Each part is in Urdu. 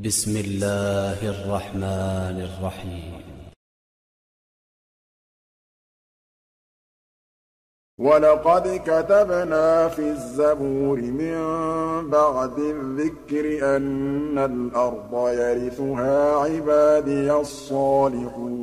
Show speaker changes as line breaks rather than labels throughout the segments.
بسم الله الرحمن الرحيم.
ولقد كتبنا في الزبور من بعد الذكر أن الأرض يرثها عبادي الصالحون.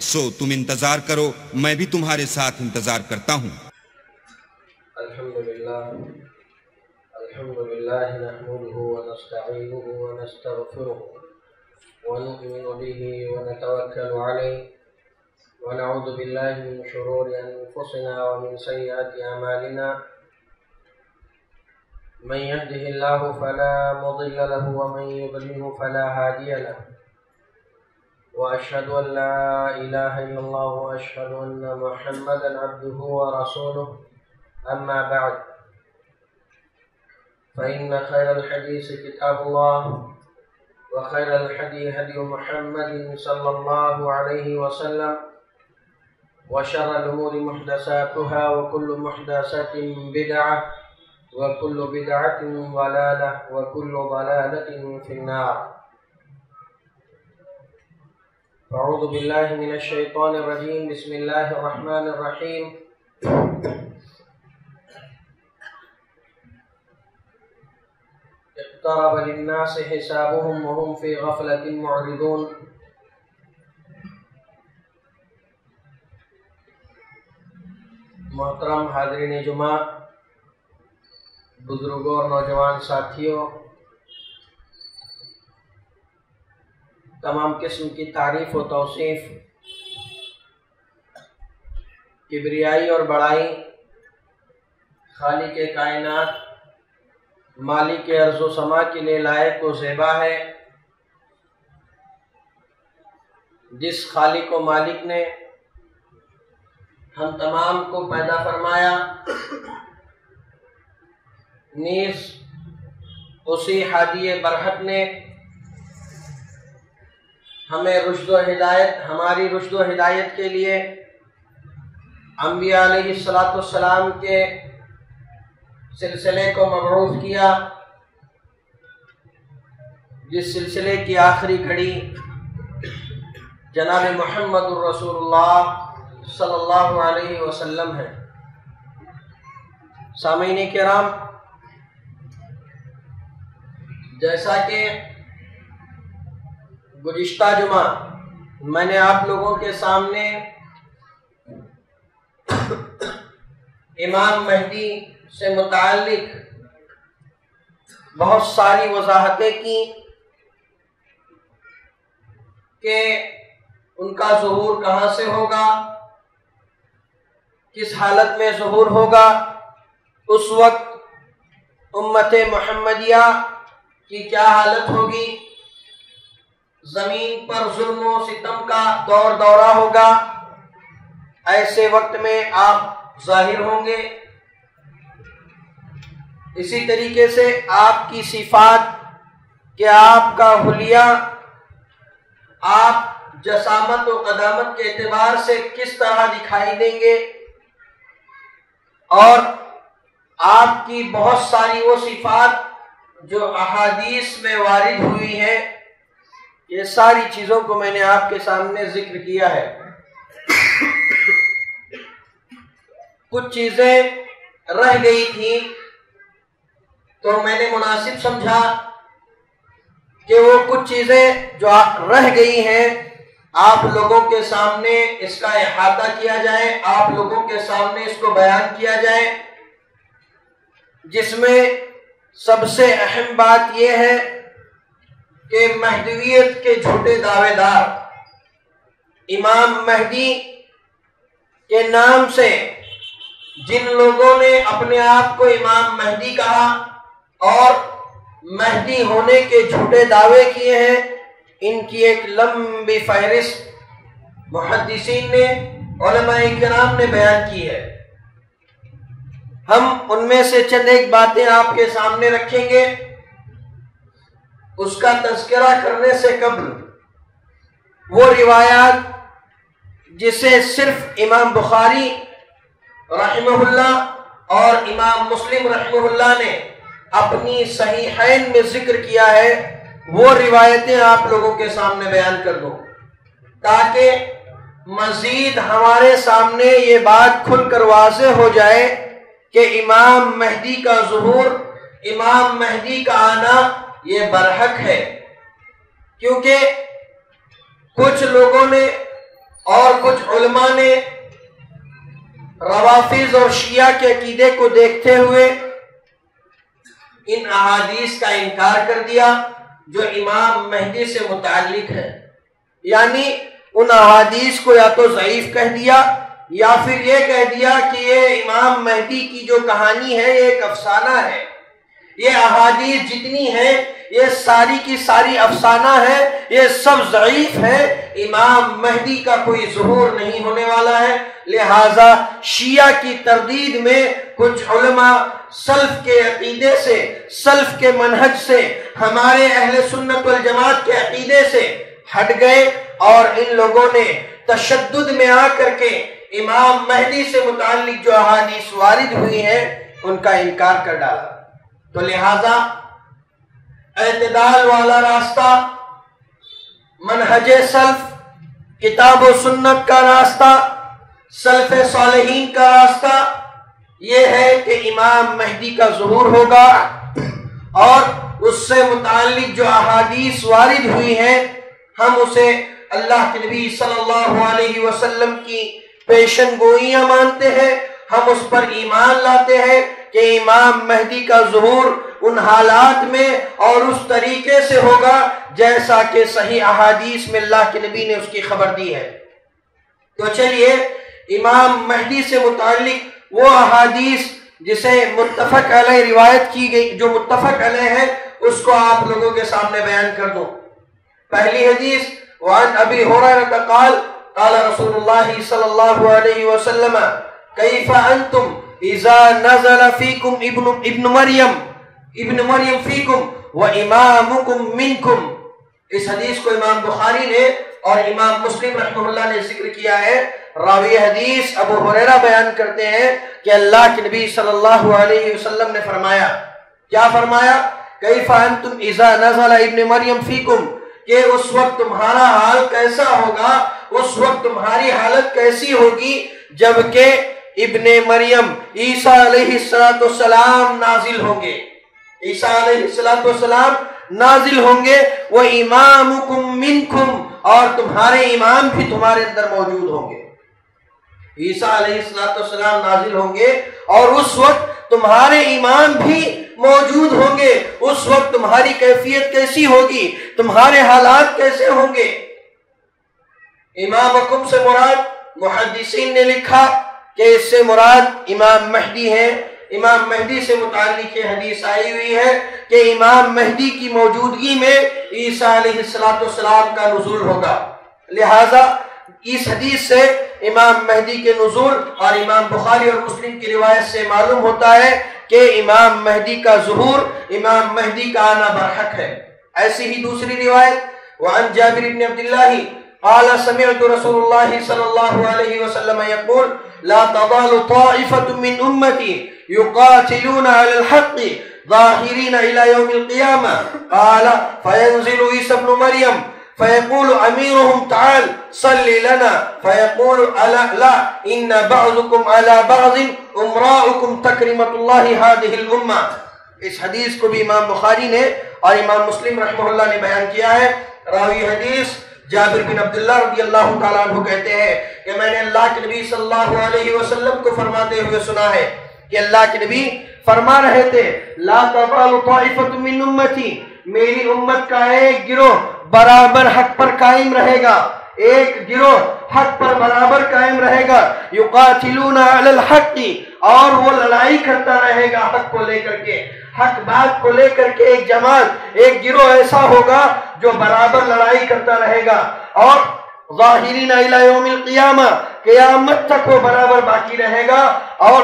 سو تم انتظار کرو، میں بھی تمہارے ساتھ انتظار کرتا ہوں۔
الحمد لله نحمده ونستعينه ونستغفره ونؤمن به ونتوكل عليه ونعوذ بالله من شرور أنفسنا ومن سيئات أعمالنا من يهده الله فلا مضل له ومن يضلله فلا هادي له وأشهد أن لا إله إلا الله وأشهد أن محمدا عبده ورسوله. أما بعد فإن خير الحديث كتاب الله وخير الحدي هدي محمد صلى الله عليه وسلم وشر الأمور محدثاتها وكل محدثة بدعة وكل بدعة ضلالة وكل ضلالة في النار. أعوذ بالله من الشيطان الرجيم بسم الله الرحمن الرحيم اقترب للناس حسابهم وهم في غفلة معرضون۔ محترم حاضرین جمعہ، بزرگوں اور نوجوان ساتھیوں تمام قسم کی تعریف و توصیف، کبریائی اور بڑائی، خالق کے کائنات، مالک کے عرض و سما کے لیے لائق و زیبا ہے۔ جس خالق و مالک نے ہم تمام کو پیدا فرمایا، نیز اسی حادی برحق نے ہمیں رشد و ہدایت، ہماری رشد و ہدایت کے لیے انبیاء علیہ السلاۃ والسلام کے سلسلے کو مبعوث کیا، جس سلسلے کی آخری گھڑی جناب محمد الرسول اللہ صلی اللہ علیہ وسلم ہے۔ سامعین کرام، جیسا کہ گزشتہ جمعہ میں نے آپ لوگوں کے سامنے امام مہدی سے متعلق بہت ساری وضاحتیں کی کہ ان کا ظہور کہاں سے ہوگا، کس حالت میں ظہور ہوگا۔ اس وقت امت محمدیہ کی کیا حالت ہوگی؟ زمین پر ظلم و ستم کا دور دورہ ہوگا۔ ایسے وقت میں آپ ظاہر ہوں گے۔ اسی طریقے سے آپ کی صفات کہ آپ کا حلیہ، آپ جسامت و قدامت کے اعتبار سے کس طرح دکھائی دیں گے۔ اور آپ کی بہت ساری وہ صفات جو احادیث میں وارد ہوئی ہیں۔ یہ ساری چیزوں کو میں نے آپ کے سامنے ذکر کیا ہے۔ کچھ چیزیں رہ گئی تھیں تو میں نے مناسب سمجھا کہ وہ کچھ چیزیں جو رہ گئی ہیں، آپ لوگوں کے سامنے اس کا احاطہ کیا جائے، آپ لوگوں کے سامنے اس کو بیان کیا جائے۔ جس میں سب سے اہم بات یہ ہے کہ مہدویت کے جھوٹے دعوے دار امام مہدی کے نام سے جن لوگوں نے اپنے آپ کو امام مہدی کہا اور مہدی ہونے کے جھوٹے دعوے کیے ہیں، ان کی ایک لمبی فہرست محدثین نے، علماء کرام نے بیان کی ہے۔ ہم ان میں سے چند ایک باتیں آپ کے سامنے رکھیں گے۔ اس کا تذکرہ کرنے سے قبل وہ روایات جسے صرف امام بخاری رحمہ اللہ اور امام مسلم رحمہ اللہ نے اپنی صحیحین میں ذکر کیا ہے، وہ روایتیں آپ لوگوں کے سامنے بیان کر دو۔ تاکہ مزید ہمارے سامنے یہ بات کھل کر واضح ہو جائے کہ امام مہدی کا ظہور، امام مہدی کا آنا یہ برحق ہے۔ کیونکہ کچھ لوگوں نے اور کچھ علماء نے روافظ اور شیعہ کے عقیدے کو دیکھتے ہوئے ان احادیث کا انکار کر دیا، جو امام مہدی سے متعلق ہے یعنی ان احادیث کو یا تو ضعیف کہہ دیا، یا پھر یہ کہہ دیا کہ یہ امام مہدی کی جو کہانی ہے، یہ ایک افسانہ ہے۔ یہ احادیث جتنی ہیں، یہ ساری کی ساری افسانہ ہے، یہ سب ضعیف ہے امام مہدی کا کوئی ظہور نہیں ہونے والا ہے۔ لہذا شیعہ کی تردید میں کچھ علماء سلف کے عقیدے سے، سلف کے منہج سے، ہمارے اہل سنت والجماعت کے عقیدے سے ہٹ گئے اور ان لوگوں نے تشدد میں آ کر کے امام مہدی سے متعلق جو احادیث وارد ہوئی ہیں، ان کا انکار کر ڈالا۔ تو لہذا اعتدال والا راستہ، منہج سلف، کتاب و سنت کا راستہ، سلف صالحین کا راستہ، یہ ہے کہ امام مہدی کا ظہور ہوگا اور اس سے متعلق جو احادیث وارد ہوئی ہیں، ہم اسے اللہ کے نبی صلی اللہ علیہ وسلم کی پیشن گوئیاں مانتے ہیں۔ ہم اس پر ایمان لاتے ہیں کہ امام مہدی کا ظہور ان حالات میں اور اس طریقے سے ہوگا جیسا کہ صحیح احادیث میں اللہ کے نبی نے اس کی خبر دی ہے۔ تو چلیے، امام مہدی سے متعلق وہ احادیث جسے متفق علیہ روایت کی گئی، جو متفق علیہ ہے اس کو آپ لوگوں کے سامنے بیان کر دو۔ پہلی حدیث، وعن ابی حریرہ قال قال رسول اللہ صلی اللہ علیہ وسلم کیف انتم اذا نزل فیکم ابن, ابن مریم ابن مریم فیکم و امامکم منکم اس حدیث کو امام بخاری نے اور امام مسلم رحمہ اللہ نے ذکر کیا ہے۔ راوی حدیث ابو حریرہ بیان کرتے ہیں کہ اللہ کے نبی صلی اللہ علیہ وسلم نے فرمایا۔ کیا فرمایا؟ کیف انتم اذا نزل ابن مریم فیکم؟ کہ اس وقت تمہارا حال کیسا ہوگا؟ اس وقت تمہاری حالت کیسی ہوگی؟ جبکہ ابن مریم عیسیٰ علیہ السلام نازل ہوں گے۔ عیسیٰ علیہ السلام نازل ہوں گے۔ وہ امامکم منکم اور تمہارے امام بھی تمہارے اندر موجود ہوں گے۔ عیسیٰ علیہ السلام نازل ہوں گے اور اس وقت تمہارے امام بھی موجود ہوں گے۔ اس وقت تمہاری کیفیت کیسی ہوگی؟ تمہارے حالات کیسے ہوں گے؟ امام حکم سے مراد محدثین نے لکھا کہ اس سے مراد امام مہدی ہے۔ امام مہدی سے متعلق یہ حدیث آئی ہوئی ہے کہ امام مہدی کی موجودگی میں عیسیٰ علیہ السلام کا نزول ہوگا۔ لہذا اس حدیث سے امام مہدی کے نزول اور امام بخاری اور مسلم کی روایت سے معلوم ہوتا ہے کہ امام مہدی کا ظہور، امام مہدی کا آنا برحق ہے۔ ایسی ہی دوسری روایت، وعن جابر بن عبداللہ قال سمعت رسول اللہ صلی اللہ علیہ وسلم يقول لا تضال طائفة من امتی يقاتلون على الحق ظاهرين الى يوم القيامة. قال، فينزل عيسى ابن مريم، فيقول أميرهم، تعال صلي لنا. فيقول، ألا، لا، إن بعضكم على بعض امراؤكم تكرمة الله هذه الأمة. اس حدیث کو بھی امام بخاری نے اور امام مسلم رحمہ اللہ نے بیان کیا ہے۔ راوی حدیث جابر بن عبداللہ رضی اللہ تعالیٰ عنہ کہتے ہیں کہ میں نے اللہ کے نبی صلی اللہ علیہ وسلم کو فرماتے ہوئے سنا ہے کہ اللہ کے نبی فرما رہے تھے، لا تبال طائفت من امتی، میری امت کا ایک گروہ برابر حق پر قائم رہے گا۔ ایک گروہ حق پر برابر قائم رہے گا۔ یقاتلون علی الحق اور وہ لڑائی کرتا رہے گا حق کو لے کر کے۔ حق بات کو لے کر کے ایک جماعت، ایک گروہ ایسا ہوگا جو برابر لڑائی کرتا رہے گا۔ اور ظاہرین الى یوم القیامہ، قیامت تک وہ برابر باقی رہے گا۔ اور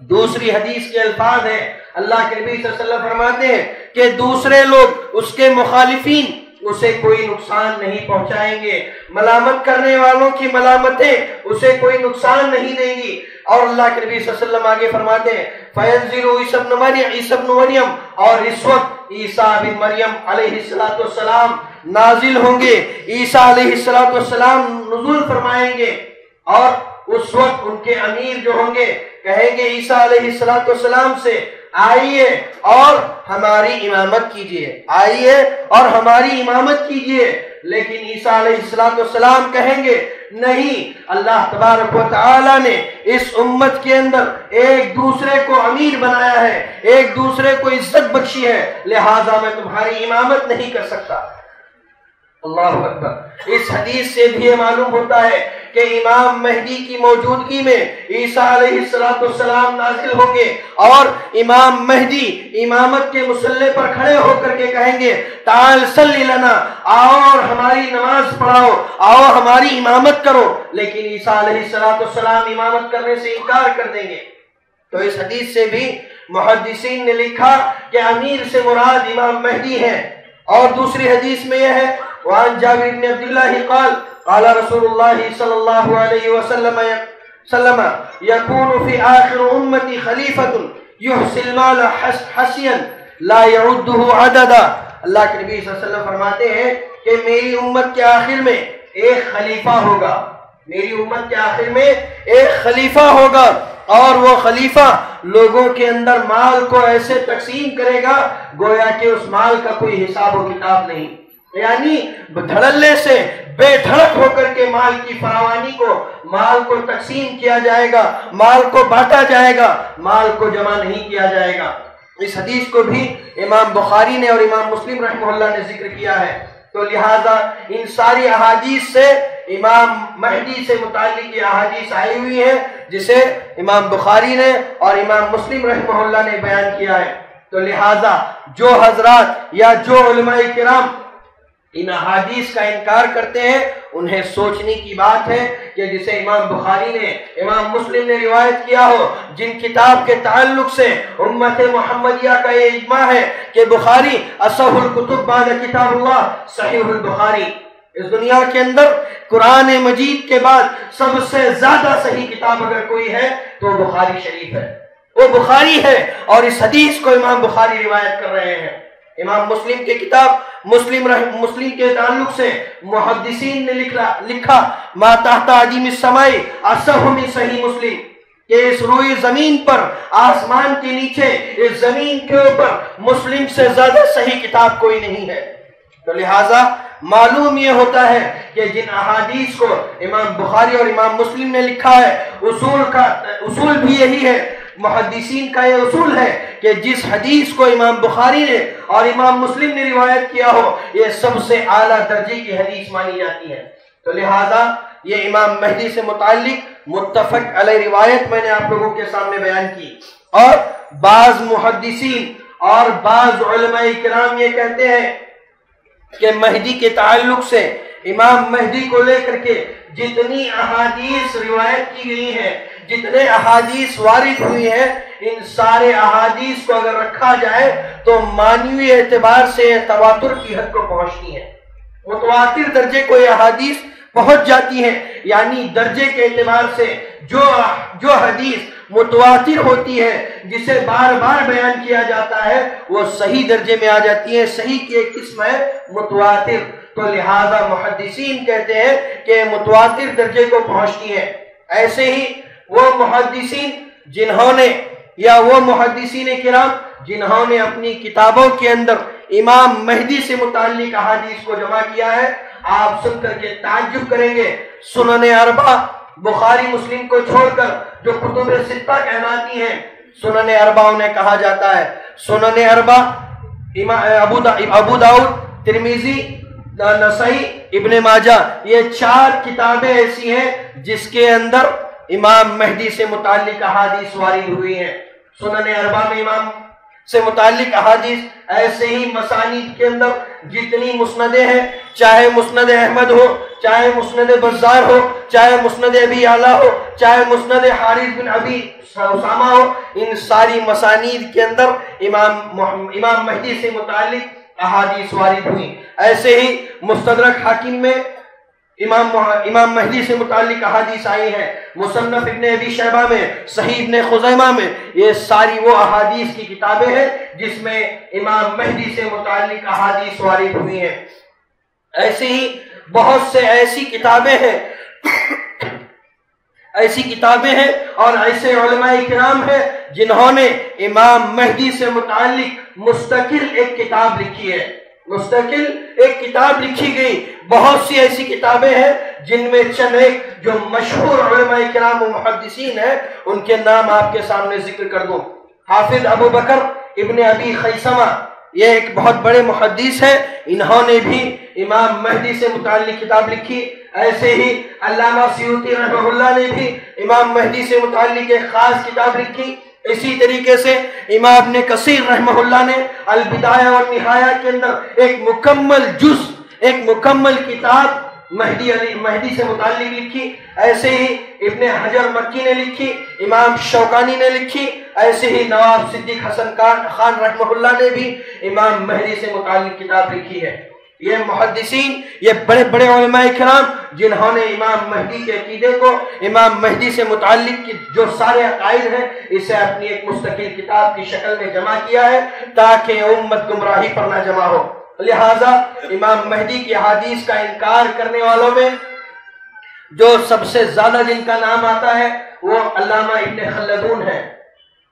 دوسری حدیث کے الفاظ ہیں۔ اللہ کے نبی صلی اللہ علیہ وسلم فرماتے ہیں کہ دوسرے لوگ، اس کے مخالفین، اسے کوئی نقصان نہیں پہنچائیں گے۔ ملامت کرنے والوں کی ملامتیں، اسے کوئی نقصان نہیں دیں گی۔ اور اللہ کے نبی صلی اللہ علیہ وسلم آگے فرماتے ہیں فَيَنزِلُ عِيسَى بْنُ مَرْيَمْ، عِيسَى بْنُ مَرْيَمْ، اور اس وقت عیسیٰ بن مریم علیہ السلام نازل ہوں گے۔ عیسیٰ علیہ السلام نزول فرمائیں گے۔ اور اس وقت ان کے امیر جو ہوں گے، کہیں گے عیسیٰ علیہ السلام سے، آئیے اور ہماری امامت کیجیے۔ آئیے اور ہماری امامت کیجیے۔ لیکن عیسیٰ علیہ السلام کہیں گے نہیں۔ اللہ تبارک و تعالی نے اس امت کے اندر ایک دوسرے کو امیر بنایا ہے، ایک دوسرے کو عزت بخشی ہے، لہٰذا میں تمہاری امامت نہیں کر سکتا۔ اللہ اکبر۔ اس حدیث سے بھی یہ معلوم ہوتا ہے کہ امام مہدی کی موجودگی میں عیسیٰ علیہ السلام نازل ہوں گے اور امام مہدی امامت کے مسلح پر کھڑے ہو کر کے کہیں گے، تعال صلی لنا، آؤ اور ہماری نماز پڑھاؤ، آؤ ہماری امامت کرو۔ لیکن عیسیٰ علیہ السلام امامت کرنے سے انکار کر دیں گے۔ تو اس حدیث سے بھی محدثین نے لکھا کہ امیر سے مراد امام مہدی ہے اور دوسری حدیث میں یہ ہے، وعن جابر بن عبد الله قال قال رسول الله صلى الله عليه وسلم سلم، يكون في آخر أمتي خليفة يحسي المال حسيا، لا يعده عددا۔ اللہ کے نبی صلی اللہ علیہ وسلم فرماتے ہیں کہ میری امت کے آخر میں ایک خلیفہ ہوگا۔ میری امت کے آخر میں ایک خلیفہ ہوگا۔ اور وہ خلیفہ لوگوں کے اندر مال کو ایسے تقسیم کرے گا، گویا کہ اس مال کا کوئی حساب و کتاب نہیں۔ یعنی دھڑلے سے بے دھڑک ہو کر کے مال کی فراوانی کو، مال کو تقسیم کیا جائے گا، مال کو بانٹا جائے گا، مال کو جمع نہیں کیا جائے گا۔ اس حدیث کو بھی امام بخاری نے اور امام مسلم رحمہ اللہ نے ذکر کیا ہے۔ تو لہٰذا ان ساری احادیث سے امام مہدی سے متعلق یہ احادیث آئی ہوئی ہے جسے امام بخاری نے اور امام مسلم رحمہ اللہ نے بیان کیا ہے۔ تو لہٰذا جو حضرات یا جو علماء کرام ان احادیث کا انکار کرتے ہیں، انہیں سوچنے کی بات ہے کہ جسے امام بخاری نے، امام مسلم نے روایت کیا ہو، جن کتاب کے تعلق سے امت محمدیہ کا یہ اجماع ہے کہ بخاری اصح القتب بعد کتاب اللہ، صحیح البخاری۔ اس دنیا کے اندر قرآن مجید کے بعد سب سے زیادہ صحیح کتاب اگر کوئی ہے تو بخاری شریف ہے۔ وہ بخاری ہے اور اس حدیث کو امام بخاری روایت کر رہے ہیں۔ امام مسلم کے کتاب مسلم رحم مسلم کے تعلق سے محدثین نے لکھا لکھا، ما تحت عدیم السمائی اصحمی صحیح مسلم کہ اس روئی زمین پر، آسمان کے نیچے، اس زمین کے اوپر مسلم سے زیادہ صحیح کتاب کوئی نہیں ہے۔ تو لہٰذا معلوم یہ ہوتا ہے کہ جن احادیث کو امام بخاری اور امام مسلم نے لکھا ہے، اصول کا، اصول بھی یہی ہے، محدثین کا یہ اصول ہے کہ جس حدیث کو امام بخاری نے اور امام مسلم نے روایت کیا ہو، یہ سب سے اعلیٰ درجے کی حدیث مانی جاتی ہے۔ تو لہٰذا یہ امام مہدی سے متعلق متفق علیہ روایت میں نے آپ لوگوں کے سامنے بیان کی۔ اور بعض محدثین اور بعض علماء کرام یہ کہتے ہیں کہ مہدی کے تعلق سے امام مہدی کو لے کر کے جتنی احادیث روایت کی گئی ہیں، جتنے احادیث وارد ہوئی ہیں، ان سارے احادیث کو اگر رکھا جائے تو مانوی اعتبار سے تواتر کی حد کو پہنچتی ہے متواتر درجے کو یہ احادیث پہنچ جاتی ہیں یعنی درجے کے اعتبار سے جو جو حدیث متواتر ہوتی ہے، جسے بار بار بیان کیا جاتا ہے، وہ صحیح درجے میں آ جاتی ہے صحیح کی ایک قسم ہے متواتر۔ تو لہذا محدثین کہتے ہیں کہ متواتر درجے کو پہنچتی ہے ایسے ہی وہ محدثین جنہوں نے، یا وہ محدثین کرام جنہوں نے اپنی کتابوں کے اندر امام مہدی سے متعلق احادیث کو جمع کیا ہے، آپ سن کر کے تعجب کریں گے۔ سنن اربا بخاری مسلم کو چھوڑ کر جو کتب ستہ کہلاتی ہیں، سنن اربا انہیں کہا جاتا ہے۔ سنن اربا ابو ابو داؤد ترمیزی نسائی، ابن ماجہ، یہ چار کتابیں ایسی ہیں جس کے اندر امام مہدی سے متعلق احادیث وارد ہوئی ہیں۔ سنن اربا میں امام سے متعلق احادیث ایسے ہی مسانید کے اندر جتنی مسندیں ہیں، چاہے مسند احمد ہو، چاہے مسند بزار ہو، چاہے مسند ابی اعلیٰ ہو، چاہے مسند حارث بن ابی اسامہ ہو، ان ساری مسانید کے اندر امام امام مہدی سے متعلق احادیث وارد ہوئی۔ ایسے ہی مستدرک حاکم میں امام امام مہدی سے متعلق احادیث آئی ہیں۔ مصنف ابن ابی شہبہ میں، صحیح ابن خزیمہ میں یہ ساری وہ احادیث کی کتابیں ہیں جس میں امام مہدی سے متعلق احادیث وارد ہوئی ہیں۔ ایسے ہی بہت سے ایسی کتابیں ہیں۔ ایسی کتابیں ہیں اور ایسے علماء کرام ہیں جنہوں نے امام مہدی سے متعلق مستقل ایک کتاب لکھی ہے۔ مستقل ایک کتاب لکھی گئی۔ بہت سی ایسی کتابیں ہیں جن میں چند ایک جو مشہور علماء کرام و محدثین ہیں، ان کے نام آپ کے سامنے ذکر کر دوں۔ حافظ ابو بکر ابن ابی خیسمہ یہ ایک بہت بڑے محدث ہے انہوں نے بھی امام مہدی سے متعلق کتاب لکھی۔ ایسے ہی علامہ سیوتی رحمہ اللہ نے بھی امام مہدی سے متعلق ایک خاص کتاب لکھی۔ اسی طریقے سے امام ابن کثیر رحمہ اللہ نے البدایہ اور نہایہ کے اندر ایک مکمل جز، ایک مکمل کتاب مہدی علی، مہدی سے متعلق لکھی، ایسے ہی ابن حجر مکی نے لکھی، امام شوکانی نے لکھی، ایسے ہی نواب صدیق حسن خان رحمہ اللہ نے بھی امام مہدی سے متعلق کتاب لکھی ہے۔ یہ محدثین، یہ بڑے بڑے علماء کرام، جنہوں نے امام مہدی کے عقیدے کو، امام مہدی سے متعلق جو سارے عقائد ہیں، اسے اپنی ایک مستقل کتاب کی شکل میں جمع کیا ہے تاکہ امت گمراہی پر نہ جمع ہو۔ لہٰذا امام مہدی کی حدیث کا انکار کرنے والوں میں جو سب سے زیادہ جن کا نام آتا ہے، وہ علامہ ابن خلدون ہے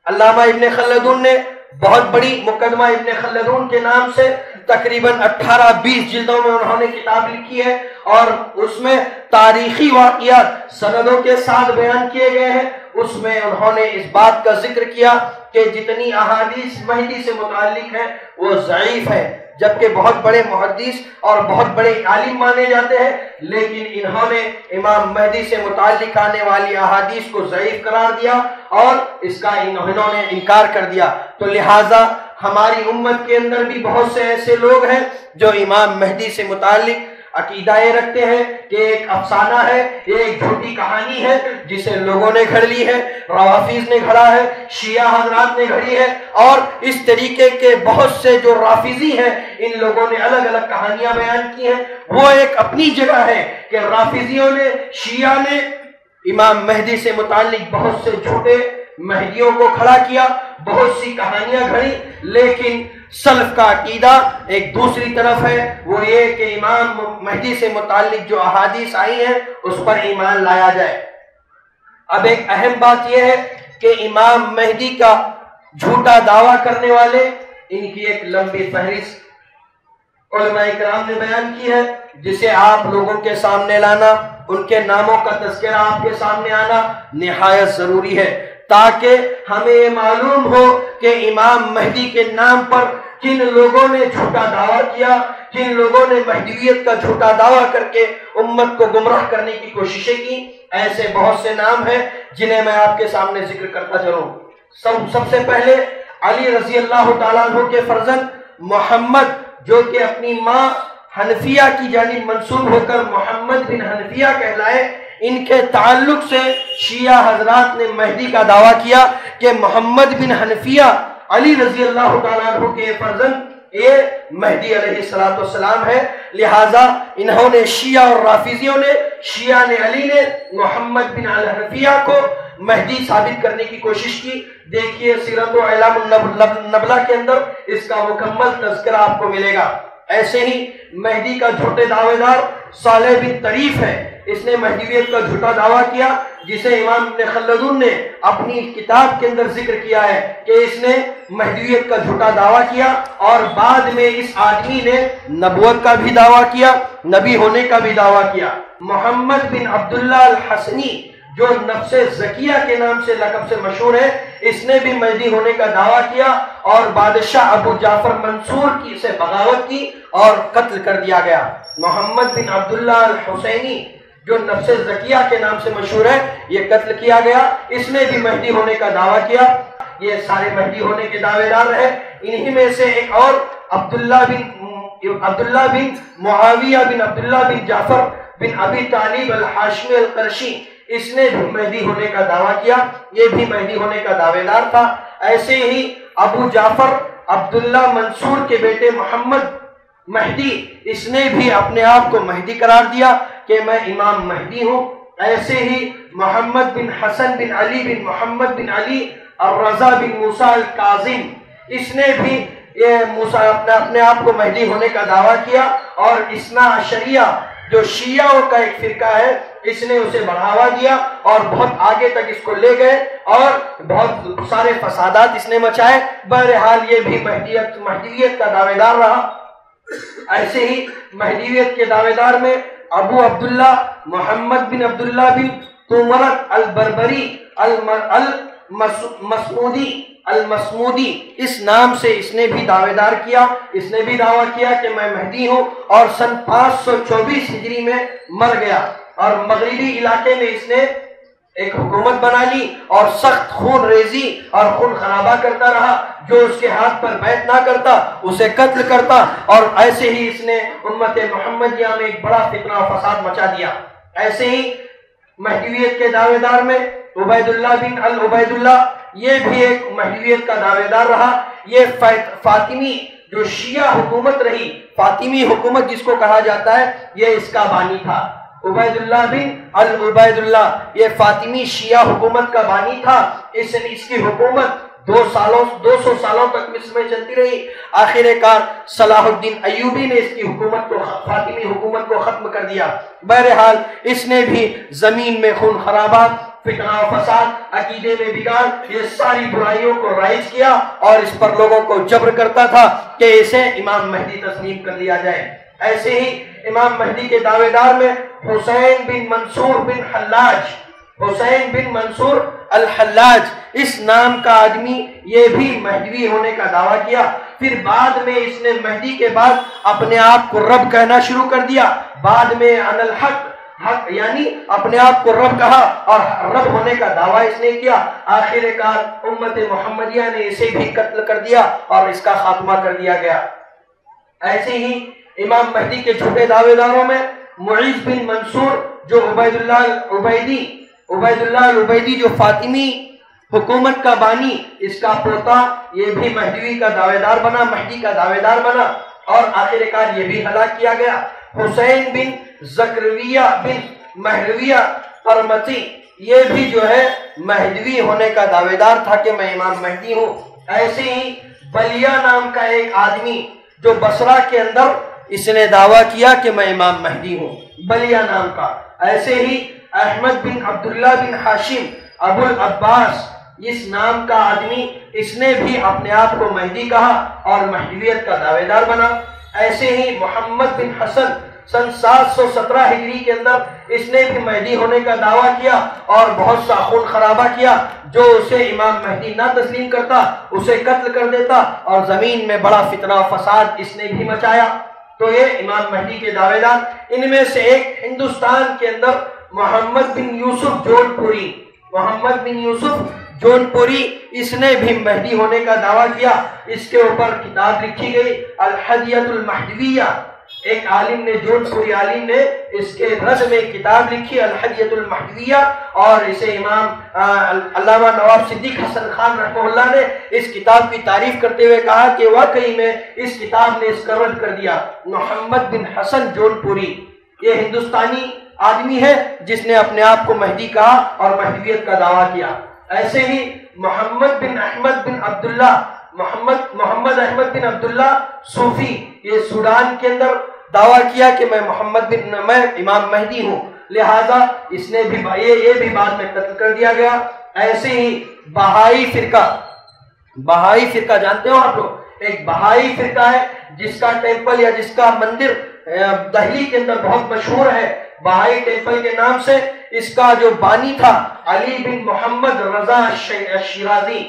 علامہ ابن خلدون نے بہت بڑی مقدمہ ابن خلدون کے نام سے تقریباً اٹھارہ بیس جلدوں میں انہوں نے کتاب لکھی ہے اور اس میں تاریخی واقعات سندوں کے ساتھ بیان کیے گئے ہیں۔ اس میں انہوں نے اس بات کا ذکر کیا کہ جتنی احادیث مہدی سے متعلق ہیں، وہ ضعیف ہے جبکہ بہت بڑے محدث اور بہت بڑے عالم مانے جاتے ہیں۔ لیکن انہوں نے امام مہدی سے متعلق آنے والی احادیث کو ضعیف قرار دیا اور اس کا انہوں نے انکار کر دیا۔ تو لہٰذا ہماری امت کے اندر بھی بہت سے ایسے لوگ ہیں جو امام مہدی سے متعلق عقیدہ یہ رکھتے ہیں کہ ایک افسانہ ہے، یہ ایک جھوٹی کہانی ہے جسے لوگوں نے گھڑ لی ہے روافیز نے گھڑا ہے، شیعہ حضرات نے گھڑی ہے اور اس طریقے کے بہت سے جو رافیزی ہیں، ان لوگوں نے الگ الگ کہانیاں بیان کی ہیں۔ وہ ایک اپنی جگہ ہے کہ رافیزیوں نے، شیعہ نے امام مہدی سے متعلق بہت سے جھوٹے مہدیوں کو کھڑا کیا، بہت سی کہانیاں گھڑی۔ لیکن سلف کا عقیدہ ایک دوسری طرف ہے، وہ یہ کہ امام مہدی سے متعلق جو احادیث آئی ہیں، اس پر ایمان لایا جائے۔ اب ایک اہم بات یہ ہے کہ امام مہدی کا جھوٹا دعویٰ کرنے والے، ان کی ایک لمبی فہرست علماء کرام نے بیان کی ہے، جسے آپ لوگوں کے سامنے لانا، ان کے ناموں کا تذکرہ آپ کے سامنے آنا نہایت ضروری ہے۔ تاکہ ہمیں یہ معلوم ہو کہ امام مہدی کے نام پر کن لوگوں نے جھوٹا دعویٰ کیا کن لوگوں نے مہدویت کا جھوٹا دعویٰ کر کے امت کو گمراہ کرنے کی کوششیں کی، ایسے بہت سے نام ہیں جنہیں میں آپ کے سامنے ذکر کرتا چلوں۔ سب سب سے پہلے علی رضی اللہ تعالیٰ عنہ کے فرزند محمد، جو کہ اپنی ماں حنفیہ کی جانب منصوب ہو کر محمد بن حنفیہ کہلائے ان کے تعلق سے شیعہ حضرات نے مہدی کا دعویٰ کیا کہ محمد بن حنفیہ علی رضی اللہ تعالیٰ عنہ کے فرزند یہ مہدی علیہ السلام ہے۔ لہٰذا انہوں نے شیعہ اور رافیزیوں نے، شیعہ نے علی نے محمد بن حنفیہ کو مہدی ثابت کرنے کی کوشش کی۔ دیکھیے سیرت و اعلام النبلہ کے اندر اس کا مکمل تذکرہ آپ کو ملے گا۔ ایسے ہی مہدی کا جھوٹے دعوے دار صالح بن طریف ہے۔ اس نے مہدیویت کا جھوٹا دعویٰ کیا، جسے امام ابن خلدون نے اپنی کتاب کے اندر ذکر کیا ہے کہ اس نے مہدیویت کا جھوٹا دعویٰ کیا اور بعد میں اس آدمی نے نبوت کا بھی دعویٰ کیا، نبی ہونے کا بھی دعویٰ کیا۔ محمد بن عبداللہ الحسنی، جو نفس زکیہ کے نام سے لقب سے مشہور ہے، اس نے بھی مہدی ہونے کا دعویٰ کیا اور بادشاہ ابو جعفر منصور کی سے بغاوت کی اور قتل کر دیا گیا۔ محمد بن عبداللہ الحسینی جو نفس زکیہ کے نام سے مشہور ہے، یہ قتل کیا گیا۔ اس نے بھی مہدی ہونے کا دعویٰ کیا۔ یہ سارے مہدی ہونے کے دعوے دار رہے۔ انہی میں سے ایک اور عبداللہ بن عبداللہ بن معاویہ بن عبداللہ بن جعفر بن ابی طالب الحاشمی القرشی، اس نے بھی مہدی ہونے کا دعویٰ کیا۔ یہ بھی مہدی ہونے کا دعوے دار تھا۔ ایسے ہی ابو جعفر، عبداللہ منصور کے بیٹے محمد مہدی، اس نے بھی اپنے آپ کو مہدی قرار دیا۔ کہ میں امام مہدی ہوں۔ ایسے ہی محمد بن حسن بن علی بن محمد بن علی اور رضا بن موسیٰ القاظم، اس نے بھی یہ موسیٰ اپنے اپنے آپ کو مہدی ہونے کا دعویٰ کیا اور اسنا شریعہ جو شیعہ کا ایک فرقہ ہے، اس نے اسے بڑھاوا دیا اور بہت آگے تک اس کو لے گئے اور بہت سارے فسادات اس نے مچائے۔ بہرحال یہ بھی مہدیت مہدیت کا دعوے دار رہا۔ ایسے ہی مہدیویت کے دعوے دار میں ابو عبداللہ محمد بن عبداللہ بن تومرت البربری المسعودی۔ المسمودی اس نام سے اس نے بھی دعوے دار کیا، اس نے بھی دعویٰ کیا کہ میں مہدی ہوں اور سن پانچ سو چوبیس ہجری میں مر گیا۔ اور مغربی علاقے میں اس نے ایک حکومت بنا لی اور سخت خون ریزی اور خون خرابہ کرتا رہا، جو اس کے ہاتھ پر بیت نہ کرتا، اسے قتل کرتا اور ایسے ہی اس نے امت محمدیہ میں ایک بڑا فتنہ و فساد مچا دیا۔ ایسے ہی مہدویت کے دعوے دار میں عبید اللہ بن العبید اللہ یہ بھی ایک مہدویت کا دعوے دار رہا۔ یہ فاطمی جو شیعہ حکومت رہی، فاطمی حکومت جس کو کہا جاتا ہے، یہ اس کا بانی تھا۔ عبید اللہ بن العبید اللہ یہ فاطمی شیعہ حکومت کا بانی تھا، اس نے اس کی حکومت دو سالوں، دو سو سالوں تک مصر میں چلتی رہی۔ آخر کار صلاح الدین ایوبی نے اس کی حکومت کو، فاطمی حکومت کو ختم کر دیا۔ بہرحال اس نے بھی زمین میں خون خرابات فتنہ و فساد، عقیدے میں بگاڑ، یہ ساری برائیوں کو رائج کیا اور اس پر لوگوں کو جبر کرتا تھا کہ اسے امام مہدی تسلیم کر لیا جائے۔ ایسے ہی امام مہدی کے دعوے دار میں حسین بن منصور بن حلاج، حسین بن منصور الحلاج، اس نام کا آدمی یہ بھی مہدوی ہونے کا دعویٰ کیا۔ پھر بعد میں اس نے مہدی کے بعد اپنے آپ کو رب کہنا شروع کر دیا۔ بعد میں ان الحق، حق یعنی اپنے آپ کو رب کہا اور رب ہونے کا دعویٰ اس نے کیا۔ آخر کار امت محمدیہ نے اسے بھی قتل کر دیا اور اس کا خاتمہ کر دیا گیا۔ ایسے ہی امام مہدی کے چھوٹے دعوے داروں میں معیز بن منصور، جو عبید اللہ عبیدی عبید اللہ عبیدی جو فاطمی حکومت کا بانی، اس کا پوتا، یہ بھی مہدوی کا دعوے دار بنا، مہدی کا دعوے دار بنا، اور آخر کار یہ بھی ہلاک کیا گیا۔ حسین بن زکرویہ بن مہرویہ قرمتی، یہ بھی جو ہے مہدوی ہونے کا دعوے دار تھا کہ میں امام مہدی ہوں۔ ایسے ہی بلیا نام کا ایک آدمی جو بسرا کے اندر اس نے دعویٰ کیا کہ میں امام مہدی ہوں۔ بلیا نام کا۔ ایسے ہی احمد بن عبداللہ بن حاشم، ابو العباس، اس نام کا آدمی اس نے بھی اپنے آپ کو مہدی کہا اور مہدویت کا دعوے دار بنا۔ ایسے ہی محمد بن حسن، سن سات سو سترہ ہجری کے اندر اس نے بھی مہدی ہونے کا دعویٰ کیا اور بہت سا خون خرابہ کیا، جو اسے امام مہدی نہ تسلیم کرتا، اسے قتل کر دیتا اور زمین میں بڑا فتنہ فساد اس نے بھی مچایا۔ تو یہ امام مہدی کے دعوے دار، ان میں سے ایک ہندوستان کے اندر محمد بن یوسف جون پوری محمد بن یوسف جون پوری اس نے بھی مہدی ہونے کا دعویٰ کیا۔ اس کے اوپر کتاب لکھی گئی الحدیت المہدویہ۔ ایک عالم نے جون پوری عالم نے اس کے رد میں کتاب لکھی الحدیت المحدویہ، اور اسے امام علامہ نواب صدیق حسن خان رحمہ اللہ نے اس کتاب کی تعریف کرتے ہوئے کہا کہ واقعی میں اس کتاب نے اس کا رد کر دیا۔ محمد بن حسن جون پوری یہ ہندوستانی آدمی ہے جس نے اپنے آپ کو مہدی کہا اور مہدویت کا دعویٰ کیا۔ ایسے ہی محمد بن احمد بن عبداللہ، محمد محمد احمد بن عبداللہ صوفی، یہ سوڈان کے اندر دعویٰ کیا کہ میں محمد بن میں امام مہدی ہوں۔ لہذا اس نے بھی یہ بھی بعد میں قتل کر دیا گیا۔ ایسے ہی بہائی فرقہ بہائی فرقہ جانتے ہو آپ لوگ؟ ایک بہائی فرقہ ہے جس کا ٹیمپل یا جس کا مندر دہلی کے اندر بہت مشہور ہے۔ بہائی ٹیمپل کے نام سے اس کا جو بانی تھا، علی بن محمد رضا شیرازی۔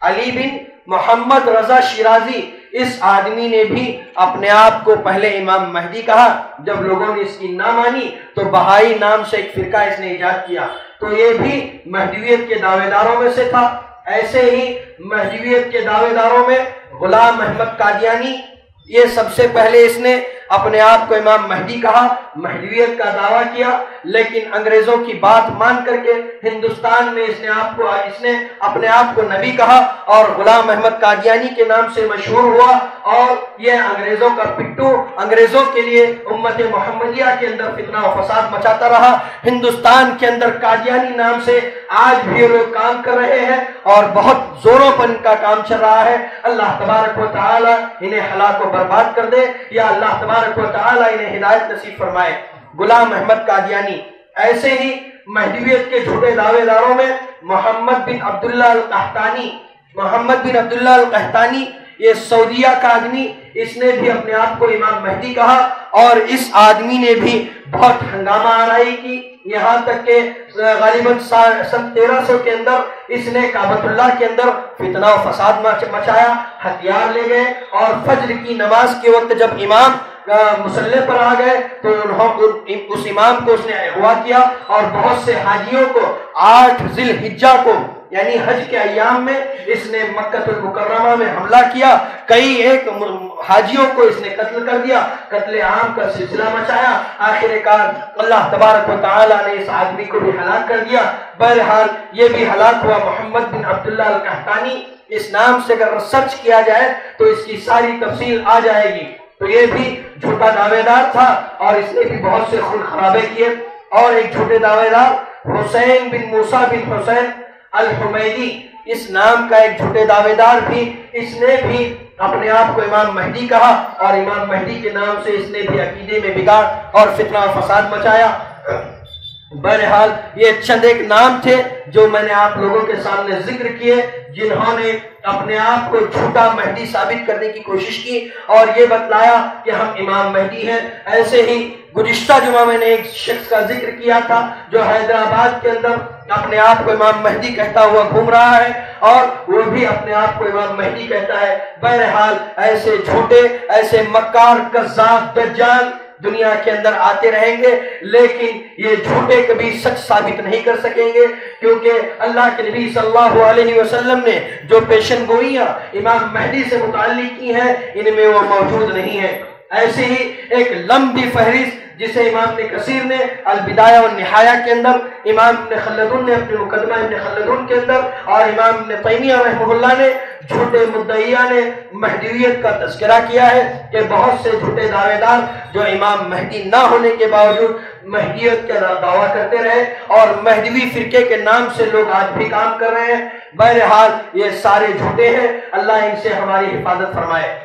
علی بن محمد رضا شیرازی اس آدمی نے بھی اپنے آپ کو پہلے امام مہدی کہا، جب لوگوں نے اس کی نہ مانی تو بہائی نام سے ایک فرقہ اس نے ایجاد کیا۔ تو یہ بھی مہدویت کے دعوے داروں میں سے تھا۔ ایسے ہی مہدویت کے دعوے داروں میں غلام احمد قادیانی، یہ سب سے پہلے اس نے اپنے آپ کو امام مہدی کہا مہدویت کا دعویٰ کیا، لیکن انگریزوں کی بات مان کر کے ہندوستان میں اس نے آپ کو، اس نے اپنے آپ کو نبی کہا اور غلام احمد قادیانی کے نام سے مشہور ہوا۔ اور یہ انگریزوں کا پٹو انگریزوں کے لیے امت محمدیہ کے اندر فتنہ و فساد مچاتا رہا۔ ہندوستان کے اندر قادیانی نام سے آج بھی لوگ کام کر رہے ہیں اور بہت زوروں پر ان کا کام چل رہا ہے۔ اللہ تبارک و تعالی انہیں ہلاک و برباد کر دے۔ یا اللہ تبارک و تعالی انہیں ہدایت نصیب فرمائے۔ غلام احمد قادیانی، ایسے ہی مہدویت کے جھوٹے دعوے داروں میں محمد بن عبداللہ القحطانی، محمد بن عبداللہ القحطانی یہ سعودیہ کا آدمی، اس نے بھی اپنے آپ کو امام مہدی کہا اور اس آدمی نے بھی بہت ہنگامہ آرائی کی۔ یہاں تک کہ غالباً سن تیرہ سو کے اندر اس نے کابت اللہ کے اندر فتنہ و فساد مچایا، ہتھیار لے گئے اور فجر کی نماز کے وقت جب امام مسلح پر آ گئے تو انہوں اس امام کو اس نے اغوا کیا اور بہت سے حاجیوں کو، آٹھ ذی الحجہ کو یعنی حج کے ایام میں اس نے مکہ المکرمہ میں حملہ کیا، کئی ایک حاجیوں کو اس نے قتل کر دیا، قتل عام کا سلسلہ مچایا۔ آخر کار اللہ تبارک و تعالی نے اس آدمی کو بھی ہلاک کر دیا۔ بہرحال یہ بھی ہلاک ہوا محمد بن عبداللہ القحطانی۔ اس نام سے اگر سرچ کیا جائے تو اس کی ساری تفصیل آ جائے گی۔ تو یہ بھی جھوٹا دعوے دار تھا اور اس نے بھی بہت سے خون خرابے کیے۔ اور ایک جھوٹے دعوے دار، حسین بن موسیٰ بن حسین الحمیدی، اس نام کا ایک جھوٹے دعوے دار بھی، اس نے بھی اپنے آپ کو امام مہدی کہا اور امام مہدی کے نام سے اس نے بھی عقیدے میں بگاڑ اور فتنہ فساد مچایا۔ بہرحال یہ چند ایک نام تھے جو میں نے آپ لوگوں کے سامنے ذکر کیے، جنہوں نے اپنے آپ کو جھوٹا مہدی ثابت کرنے کی کوشش کی اور یہ بتلایا کہ ہم امام مہدی ہیں۔ ایسے ہی گزشتہ جمعہ میں نے ایک شخص کا ذکر کیا تھا جو حیدرآباد کے اندر اپنے آپ کو امام مہدی کہتا ہوا گھوم رہا ہے اور وہ بھی اپنے آپ کو امام مہدی کہتا ہے۔ بہرحال ایسے جھوٹے، ایسے مکار کذاب دجال دنیا کے اندر آتے رہیں گے، لیکن یہ جھوٹے کبھی سچ ثابت نہیں کر سکیں گے، کیونکہ اللہ کے نبی صلی اللہ علیہ وسلم نے جو پیشن گوئیاں امام مہدی سے متعلق کی ہیں، ان میں وہ موجود نہیں ہیں۔ ایسے ہی ایک لمبی فہرست جسے امام نے کثیر نے البدایہ و نہایہ کے اندر، امام ابن خلدون نے اپنے مقدمہ ابن خلدون کے اندر اور امام ابن قیمیہ رحمہ اللہ نے جھوٹے مدعیہ نے مہدیویت کا تذکرہ کیا ہے کہ بہت سے جھوٹے دعوے دار جو امام مہدی نہ ہونے کے باوجود مہدیت کا دعویٰ کرتے رہے اور مہدوی فرقے کے نام سے لوگ آج بھی کام کر رہے ہیں۔ بہرحال یہ سارے جھوٹے ہیں۔ اللہ ان سے ہماری حفاظت فرمائے۔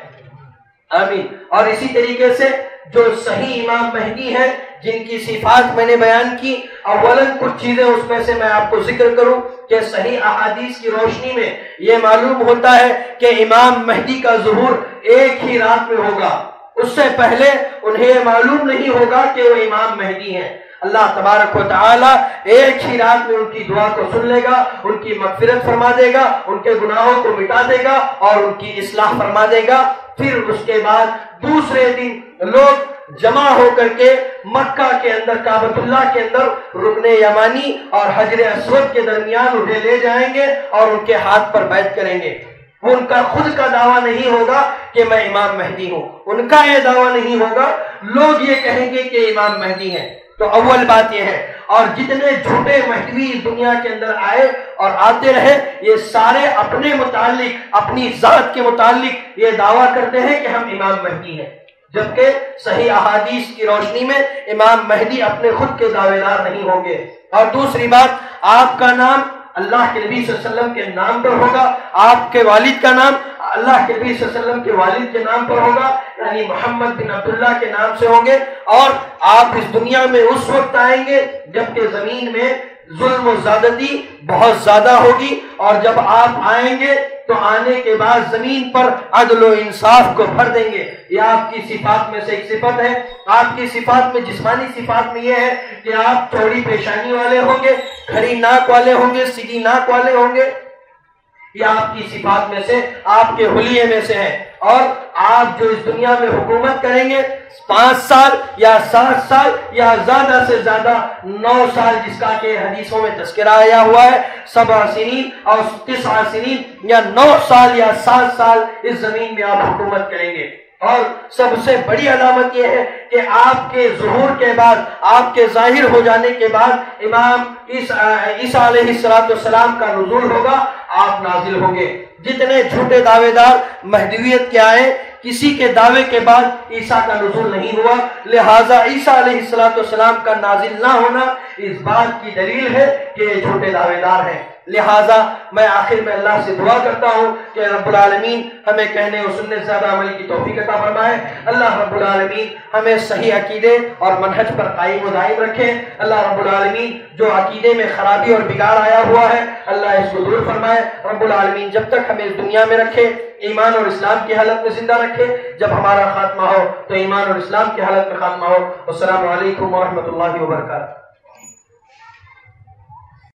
آمین۔ اور اسی طریقے سے جو صحیح امام مہدی ہیں، جن کی صفات میں نے بیان کی، اولا کچھ چیزیں اس میں سے میں آپ کو ذکر کروں کہ صحیح احادیث کی روشنی میں یہ معلوم ہوتا ہے کہ امام مہدی کا ظہور ایک ہی رات میں ہوگا۔ اس سے پہلے انہیں معلوم نہیں ہوگا کہ وہ امام مہدی ہیں۔ اللہ تبارک و تعالی ایک ہی رات میں ان کی دعا کو سن لے گا، ان کی مغفرت فرما دے گا، ان کے گناہوں کو مٹا دے گا اور ان کی اصلاح فرما دے گا۔ پھر اس کے بعد دوسرے دن لوگ جمع ہو کر کے مکہ کے اندر کابت اللہ کے اندر رکن یمانی اور حجر اسود کے درمیان انہیں لے جائیں گے اور ان کے ہاتھ پر بیعت کریں گے۔ وہ ان کا خود کا دعویٰ نہیں ہوگا کہ میں امام مہدی ہوں۔ ان کا یہ دعویٰ نہیں ہوگا۔ لوگ یہ کہیں گے کہ امام مہدی ہیں۔ تو اول بات یہ ہے، اور جتنے جھوٹے مہدوی دنیا کے اندر آئے اور آتے رہے، یہ سارے اپنے متعلق، اپنی ذات کے متعلق یہ دعویٰ کرتے ہیں کہ ہم امام مہدی ہیں۔ جبکہ صحیح احادیث کی روشنی میں امام مہدی اپنے خود کے دعوے دار نہیں ہوں گے۔ اور دوسری بات، آپ کا نام اللہ کے نبی صلی اللہ علیہ وسلم کے نام پر ہوگا۔ آپ کے والد کا نام اللہ کے نبی صلی اللہ علیہ وسلم کے والد کے نام پر ہوگا۔ یعنی محمد بن عبداللہ کے نام سے ہوں گے۔ اور آپ اس دنیا میں اس وقت آئیں گے جبکہ زمین میں ظلم و زیادتی بہت زیادہ ہوگی اور جب آپ آئیں گے تو آنے کے بعد زمین پر عدل و انصاف کو بھر دیں گے۔ یہ آپ کی صفات میں سے ایک صفت ہے۔ آپ کی صفات میں، جسمانی صفات میں یہ ہے کہ آپ چوڑی پیشانی والے ہوں گے، کھری ناک والے ہوں گے سیدھی ناک والے ہوں گے۔ یہ آپ کی صفات میں سے، آپ کے حلیے میں سے ہے۔ اور آپ جو اس دنیا میں حکومت کریں گے، پانچ سال یا سات سال یا زیادہ سے زیادہ نو سال جس کا کہ حدیثوں میں تذکرہ آیا ہوا ہے سب سنین اور تسع سنین یا نو سال یا سات سال اس زمین میں آپ حکومت کریں گے۔ اور سب سے بڑی علامت یہ ہے کہ آپ کے ظہور کے بعد، آپ کے ظاہر ہو جانے کے بعد امام عیسیٰ علیہ السلام کا نزول ہوگا، آپ نازل ہوں گے۔ جتنے جھوٹے دعوے دار مہدویت کے آئے، کسی کے دعوے کے بعد عیسیٰ کا نزول نہیں ہوا۔ لہٰذا عیسیٰ علیہ السلام کا نازل نہ ہونا اس بات کی دلیل ہے کہ یہ جھوٹے دعوے دار ہیں۔ لہٰذا میں آخر میں اللہ سے دعا کرتا ہوں کہ رب العالمین، ہمیں کہنے اور سننے سے زیادہ عمل کی توفیق عطا فرمائے۔ اللہ رب العالمین، ہمیں صحیح عقیدے اور منہج پر قائم و دائم رکھے۔ اللہ رب العالمین، جو عقیدے میں خرابی اور بگاڑ آیا ہوا ہے، اللہ اس کو دور فرمائے۔ رب العالمین، جب تک ہمیں اس دنیا میں رکھے، ایمان اور اسلام کی حالت میں زندہ رکھے، جب ہمارا خاتمہ ہو، تو ایمان اور اسلام کی حالت میں خاتمہ ہو۔ السلام علیکم ورحمۃ اللہ وبرکاتہ۔